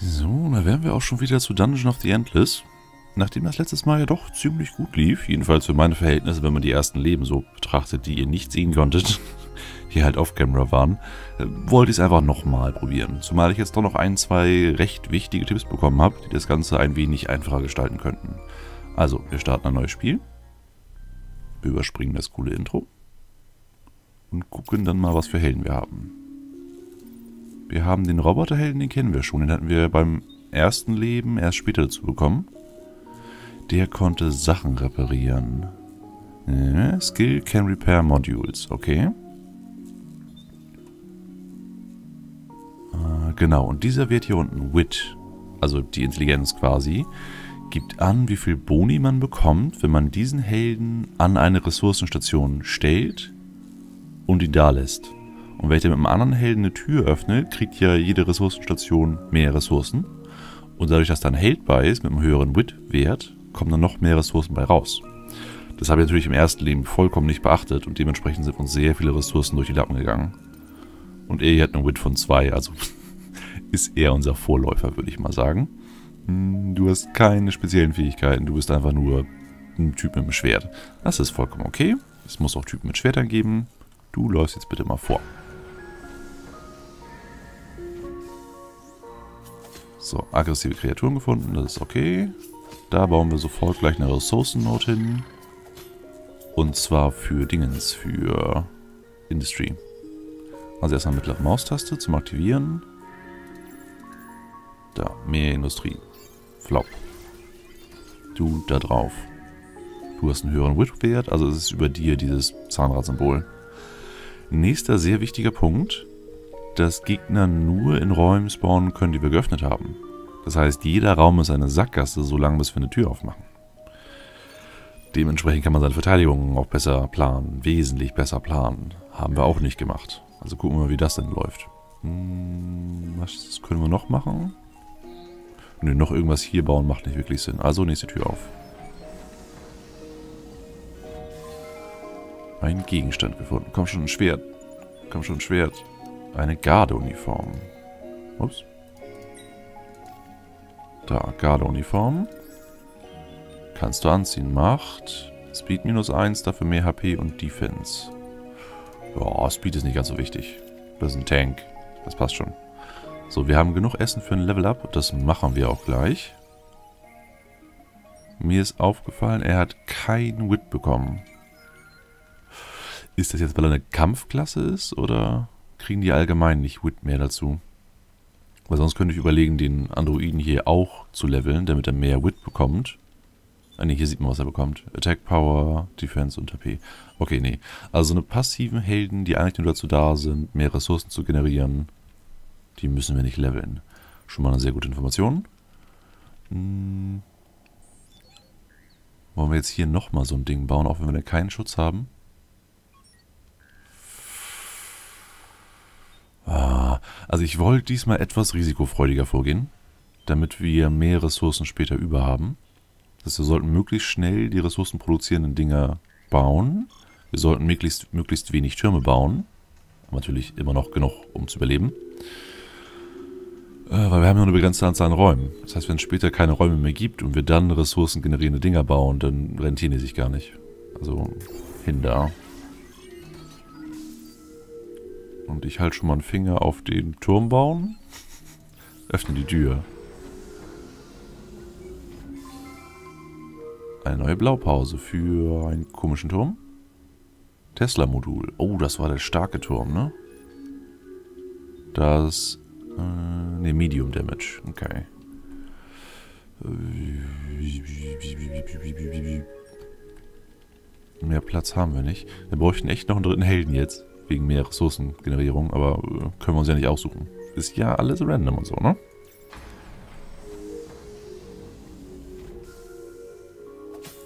So, da wären wir auch schon wieder zu Dungeon of the Endless. Nachdem das letztes Mal ja doch ziemlich gut lief, jedenfalls für meine Verhältnisse, wenn man die ersten Leben so betrachtet, die ihr nicht sehen konntet, die halt off-camera waren, äh, wollte ich es einfach nochmal probieren. Zumal ich jetzt doch noch ein, zwei recht wichtige Tipps bekommen habe, die das Ganze ein wenig einfacher gestalten könnten. Also, wir starten ein neues Spiel. Wir überspringen das coole Intro. Und gucken dann mal, was für Helden wir haben. Wir haben den Roboterhelden, den kennen wir schon. Den hatten wir beim ersten Leben erst später dazu bekommen. Der konnte Sachen reparieren. Skill can repair modules. Okay. Äh, genau, und dieser Wert hier unten, Wit, also die Intelligenz quasi, gibt an, wie viel Boni man bekommt, wenn man diesen Helden an eine Ressourcenstation stellt und ihn da lässt. Und wenn ich dann mit einem anderen Helden eine Tür öffne, kriegt ja jede Ressourcenstation mehr Ressourcen. Und dadurch, dass da ein Held bei ist, mit einem höheren Wit-Wert, kommen dann noch mehr Ressourcen bei raus. Das habe ich natürlich im ersten Leben vollkommen nicht beachtet und dementsprechend sind uns sehr viele Ressourcen durch die Lappen gegangen. Und er hat einen Wit von 2, also ist er unser Vorläufer, würde ich mal sagen. Hm, du hast keine speziellen Fähigkeiten, du bist einfach nur ein Typ mit einem Schwert. Das ist vollkommen okay. Es muss auch Typen mit Schwertern geben. Du läufst jetzt bitte mal vor. So, aggressive Kreaturen gefunden, das ist okay. Da bauen wir sofort gleich eine Ressourcennode hin. Und zwar für Dingens, für Industry. Also erstmal mittlere Maustaste zum Aktivieren. Da, mehr Industrie. Flop. Du da drauf. Du hast einen höheren Wit-Wert, also es ist über dir dieses Zahnradsymbol. Nächster sehr wichtiger Punkt dass Gegner nur in Räumen spawnen können, die wir geöffnet haben. Das heißt, jeder Raum ist eine Sackgasse, solange bis wir eine Tür aufmachen. Dementsprechend kann man seine Verteidigung auch besser planen, wesentlich besser planen. Haben wir auch nicht gemacht. Also gucken wir mal, wie das denn läuft. Hm, was können wir noch machen? Nö, noch irgendwas hier bauen macht nicht wirklich Sinn. Also nächste Tür auf. Ein Gegenstand gefunden. Komm schon, ein Schwert. Komm schon, ein Schwert. Eine Gardeuniform. Ups. Da, Gardeuniform. Kannst du anziehen. Macht Speed minus 1, dafür mehr HP und Defense. Ja, Speed ist nicht ganz so wichtig. Das ist ein Tank. Das passt schon. So, wir haben genug Essen für ein Level-Up. Das machen wir auch gleich. Mir ist aufgefallen, er hat kein Wit bekommen. Ist das jetzt, weil er eine Kampfklasse ist, oder kriegen die allgemein nicht Wit mehr dazu. Weil sonst könnte ich überlegen, den Androiden hier auch zu leveln, damit er mehr Wit bekommt. Ah ne, hier sieht man, was er bekommt. Attack Power, Defense und HP. Okay, nee. Also eine passiven Helden, die eigentlich nur dazu da sind, mehr Ressourcen zu generieren, die müssen wir nicht leveln. Schon mal eine sehr gute Information. Hm. Wollen wir jetzt hier nochmal so ein Ding bauen, auch wenn wir keinen Schutz haben? Also ich wollte diesmal etwas risikofreudiger vorgehen, damit wir mehr Ressourcen später über haben. Das heißt, wir sollten möglichst schnell die ressourcenproduzierenden Dinger bauen. Wir sollten möglichst, möglichst wenig Türme bauen. Aber natürlich immer noch genug, um zu überleben. Äh, weil wir haben ja nur eine begrenzte Anzahl an Räumen. Das heißt, wenn es später keine Räume mehr gibt und wir dann ressourcengenerierende Dinger bauen, dann rentieren die sich gar nicht. Also hin da. Und ich halte schon mal einen Finger auf den Turm bauen. Öffne die Tür. Eine neue Blaupause für einen komischen Turm. Tesla-Modul. Oh, das war der starke Turm, ne? Das... Äh, ne, Medium Damage. Okay. Mehr Platz haben wir nicht. Wir bräuchten echt noch einen dritten Helden jetzt wegen mehr Ressourcengenerierung, aber äh, können wir uns ja nicht aussuchen. Ist ja alles random und so, ne?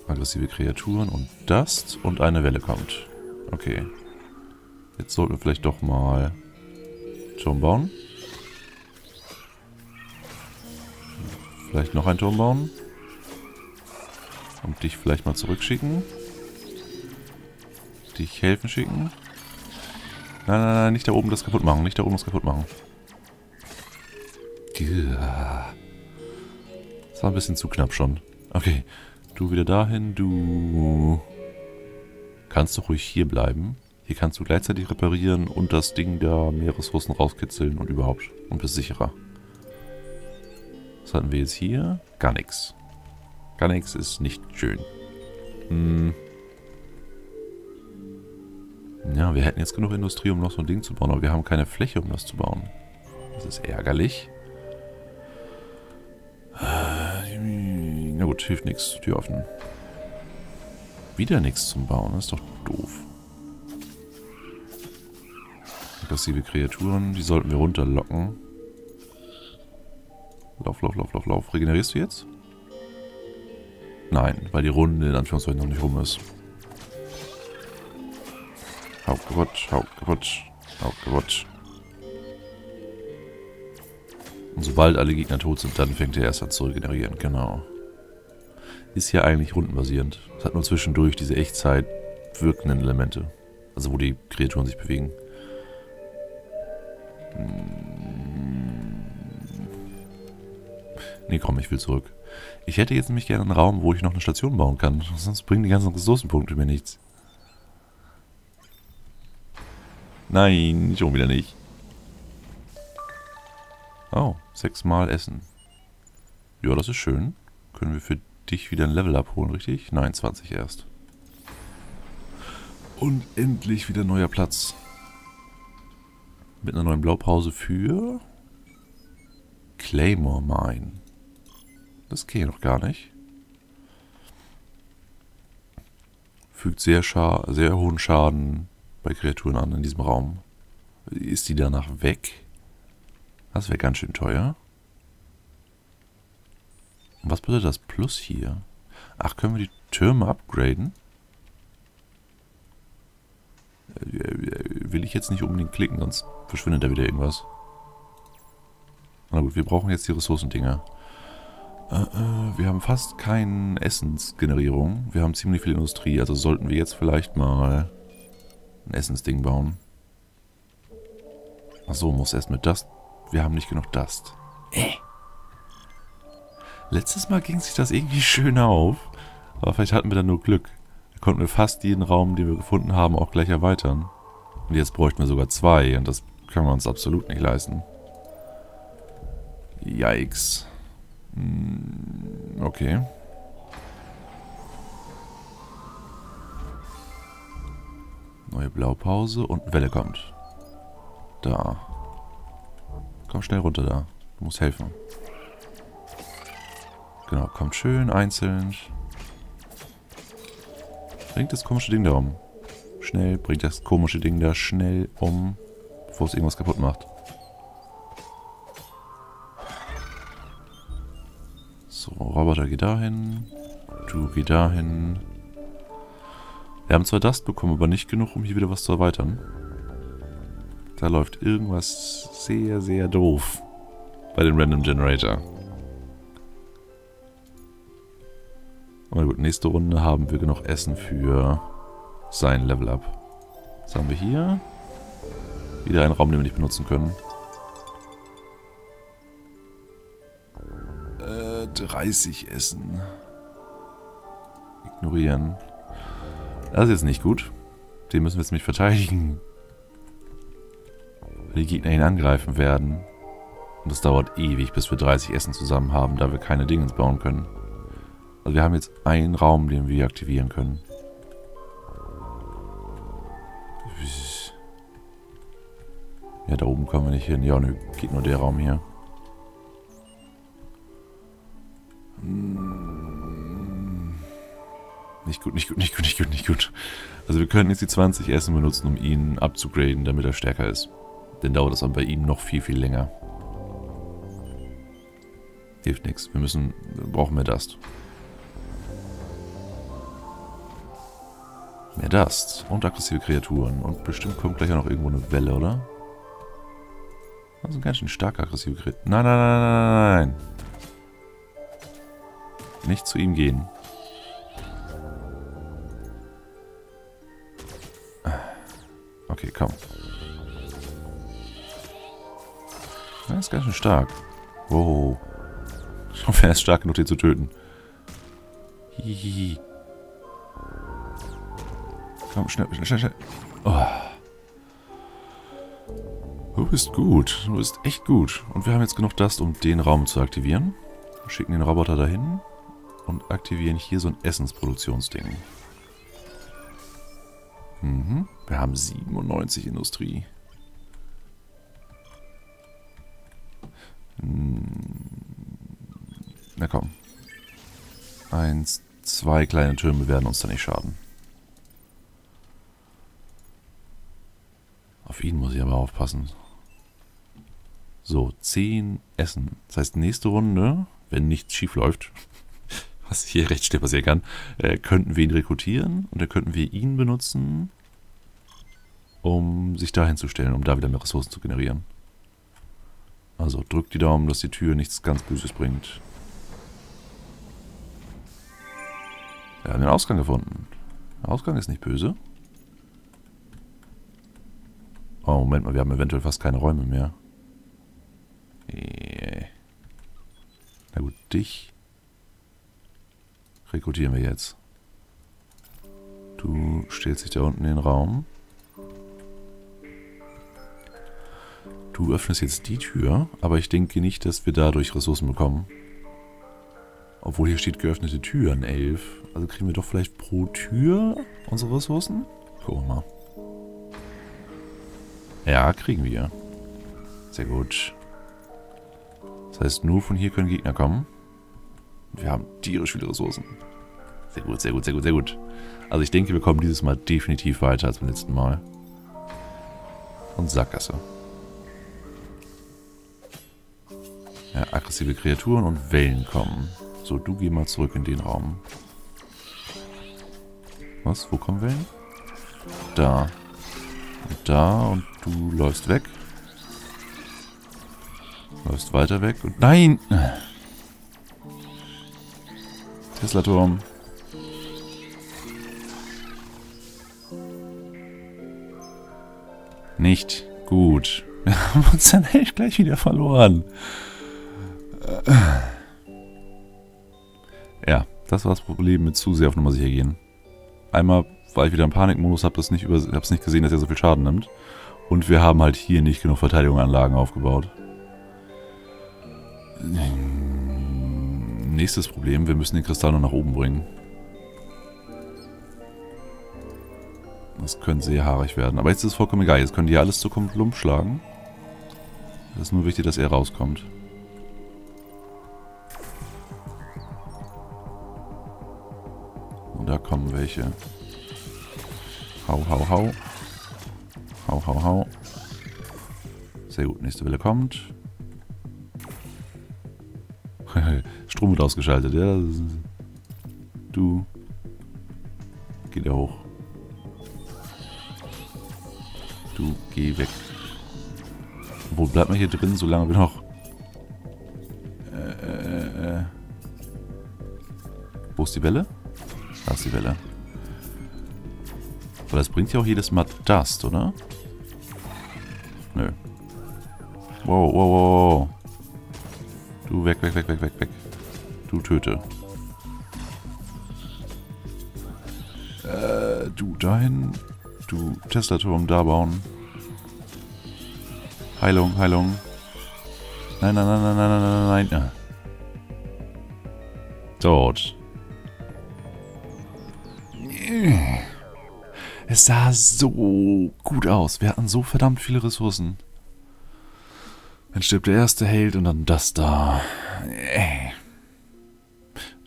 Aggressive Kreaturen und Dust und eine Welle kommt. Okay. Jetzt sollten wir vielleicht doch mal Turm bauen. Vielleicht noch einen Turm bauen. Und dich vielleicht mal zurückschicken. Dich helfen schicken. Nein, nein, nein, nicht da oben das kaputt machen. Nicht da oben das kaputt machen. Das war ein bisschen zu knapp schon. Okay, du wieder dahin, du kannst doch ruhig hier bleiben. Hier kannst du gleichzeitig reparieren und das Ding da mehr Ressourcen rauskitzeln und überhaupt. Und bist sicherer. Was hatten wir jetzt hier? Gar nichts. Gar nichts ist nicht schön. Hm. Ja, wir hätten jetzt genug Industrie, um noch so ein Ding zu bauen, aber wir haben keine Fläche, um das zu bauen. Das ist ärgerlich. Äh, na gut, hilft nichts. Tür offen. Wieder nichts zum Bauen, das ist doch doof. Aggressive Kreaturen, die sollten wir runterlocken. Lauf, lauf, lauf, lauf, lauf. Regenerierst du jetzt? Nein, weil die Runde in Anführungszeichen noch nicht rum ist. Hau kaputt, hau kaputt, hau kaputt. Und sobald alle Gegner tot sind, dann fängt er erst an zu regenerieren. Genau. Ist ja eigentlich rundenbasierend. Es hat nur zwischendurch diese Echtzeit wirkenden Elemente. Also wo die Kreaturen sich bewegen. Hm. Nee, komm, ich will zurück. Ich hätte jetzt nämlich gerne einen Raum, wo ich noch eine Station bauen kann. Sonst bringen die ganzen Ressourcenpunkte mir nichts. Nein, schon wieder nicht. Oh, sechsmal Essen. Ja, das ist schön. Können wir für dich wieder ein Level abholen, richtig? Nein, 20 erst. Und endlich wieder neuer Platz. Mit einer neuen Blaupause für Claymore Mine. Das geht noch gar nicht. Fügt sehr, sehr hohen Schaden bei Kreaturen an in diesem Raum. Ist die danach weg? Das wäre ganz schön teuer. Und was bedeutet das Plus hier? Ach, können wir die Türme upgraden? Will ich jetzt nicht unbedingt klicken, sonst verschwindet da wieder irgendwas. Na gut, wir brauchen jetzt die Ressourcendinger. Äh, äh, wir haben fast keine Essensgenerierung. Wir haben ziemlich viel Industrie, also sollten wir jetzt vielleicht mal ein Essensding bauen. Achso, muss erst mit Dust. Wir haben nicht genug Dust. Äh. Letztes Mal ging sich das irgendwie schön auf. Aber vielleicht hatten wir dann nur Glück. Da konnten wir fast jeden Raum, den wir gefunden haben, auch gleich erweitern. Und jetzt bräuchten wir sogar zwei. Und das können wir uns absolut nicht leisten. Yikes. Hm, okay. Neue Blaupause und Welle kommt. Da. Komm schnell runter da. Du musst helfen. Genau, kommt schön einzeln. Bringt das komische Ding da um. Schnell, bringt das komische Ding da schnell um, bevor es irgendwas kaputt macht. So, Roboter, geh dahin. Du geh dahin. Wir haben zwar Dust bekommen, aber nicht genug, um hier wieder was zu erweitern. Da läuft irgendwas sehr, sehr doof bei den Random Generator. Aber gut, nächste Runde haben wir genug Essen für sein Level Up. Was haben wir hier? Wieder einen Raum, den wir nicht benutzen können. Äh, 30 Essen. Ignorieren. Das ist jetzt nicht gut. Den müssen wir jetzt nämlich verteidigen. Weil die Gegner ihn angreifen werden. Und es dauert ewig, bis wir 30 Essen zusammen haben, da wir keine Dinge bauen können. Also wir haben jetzt einen Raum, den wir aktivieren können. Ja, da oben kommen wir nicht hin. Ja, nö, geht nur der Raum hier. Nicht gut, nicht gut, nicht gut, nicht gut, nicht gut. Also wir können jetzt die 20 Essen benutzen, um ihn abzugraden, damit er stärker ist. Dann dauert das aber bei ihm noch viel, viel länger. Hilft nichts. Wir müssen, brauchen mehr Dust. Mehr Dust und aggressive Kreaturen. Und bestimmt kommt gleich auch noch irgendwo eine Welle, oder? Das sind ganz schön stark aggressive Kreaturen. Nein, nein, nein, nein, nein. Nicht zu ihm gehen. Das ist ganz schön stark. Wow. Ich hoffe, er ist stark genug, den zu töten. Hihihi. Komm, schnell, schnell, schnell, schnell. Oh. Du bist gut. Du bist echt gut. Und wir haben jetzt genug Dust, um den Raum zu aktivieren. Wir schicken den Roboter dahin und aktivieren hier so ein Essensproduktionsding. Mhm. Wir haben 97 Industrie. Na komm. Eins, zwei kleine Türme werden uns da nicht schaden. Auf ihn muss ich aber aufpassen. So, 10 Essen. Das heißt, nächste Runde, wenn nichts schief läuft, was hier recht schnell passieren kann, äh, könnten wir ihn rekrutieren und dann könnten wir ihn benutzen, um sich dahin zu stellen, um da wieder mehr Ressourcen zu generieren. Also drückt die Daumen, dass die Tür nichts ganz Böses bringt. Wir haben den Ausgang gefunden. Der Ausgang ist nicht böse. Oh, Moment mal, wir haben eventuell fast keine Räume mehr. Yeah. Na gut, dich rekrutieren wir jetzt. Du stellst dich da unten in den Raum. Du öffnest jetzt die Tür, aber ich denke nicht, dass wir dadurch Ressourcen bekommen. Obwohl hier steht geöffnete Türen, 11. Also kriegen wir doch vielleicht pro Tür unsere Ressourcen? Gucken wir mal. Ja, kriegen wir. Sehr gut. Das heißt, nur von hier können Gegner kommen. Wir haben tierisch viele Ressourcen. Sehr gut, sehr gut, sehr gut, sehr gut. Also ich denke, wir kommen dieses Mal definitiv weiter als beim letzten Mal. Und Sackgasse. Ja, aggressive Kreaturen und Wellen kommen. So, du geh mal zurück in den Raum. Was? Wo kommen Wellen? Da. Und da und du läufst weg. Läufst weiter weg und... Nein! Tesla-Turm. Nicht gut. Wir haben uns dann echt gleich wieder verloren. Ja, das war das Problem mit zu sehr auf Nummer sicher gehen. Einmal war ich wieder im Panikmodus, habe es nicht, nicht gesehen, dass er so viel Schaden nimmt. Und wir haben halt hier nicht genug Verteidigungsanlagen aufgebaut. Nächstes Problem, wir müssen den Kristall noch nach oben bringen. Das könnte sehr haarig werden. Aber jetzt ist es vollkommen egal. Jetzt können die ja alles zu Lump schlagen. Es ist nur wichtig, dass er rauskommt. Welche. Hau, hau, hau. Hau, hau, hau. Sehr gut, nächste Welle kommt. Strom wird ausgeschaltet, ja. Du. Geht ja hoch. Du, geh weg. Wo bleibt man hier drin, solange wir noch... Äh, äh, äh. Wo ist die Welle? Die Welle. Aber das bringt ja auch jedes Mal Dust, oder? Nö. Wow, wow, wow, wow. Du weg, weg, weg, weg, weg, weg. Du töte. Äh, du dahin. Du Tesla-Turm da bauen. Heilung, Heilung. Nein, nein, nein, nein, nein, nein, nein, nein. Tot. Es sah so gut aus. Wir hatten so verdammt viele Ressourcen. Dann stirbt der erste Held und dann das da.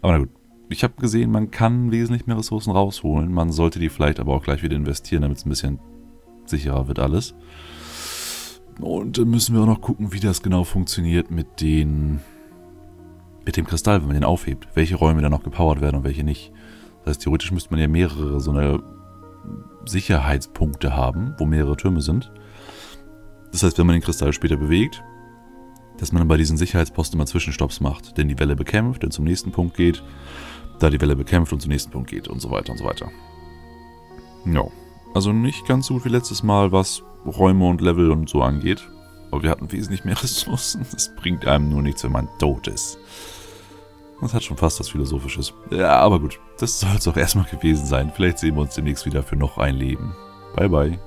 Aber na gut. Ich habe gesehen, man kann wesentlich mehr Ressourcen rausholen. Man sollte die vielleicht aber auch gleich wieder investieren, damit es ein bisschen sicherer wird alles. Und dann müssen wir auch noch gucken, wie das genau funktioniert mit den mit dem Kristall, wenn man den aufhebt. Welche Räume dann noch gepowert werden und welche nicht. Das heißt, theoretisch müsste man ja mehrere so eine Sicherheitspunkte haben, wo mehrere Türme sind. Das heißt, wenn man den Kristall später bewegt, dass man bei diesen Sicherheitsposten immer Zwischenstopps macht, denn die Welle bekämpft, dann zum nächsten Punkt geht, da die Welle bekämpft und zum nächsten Punkt geht und so weiter und so weiter. Ja, also nicht ganz so gut wie letztes Mal, was Räume und Level und so angeht. Aber wir hatten wesentlich mehr Ressourcen. Das bringt einem nur nichts, wenn man tot ist. Das hat schon fast was Philosophisches. Ja, aber gut. Das soll es auch erstmal gewesen sein. Vielleicht sehen wir uns demnächst wieder für noch ein Leben. Bye, bye.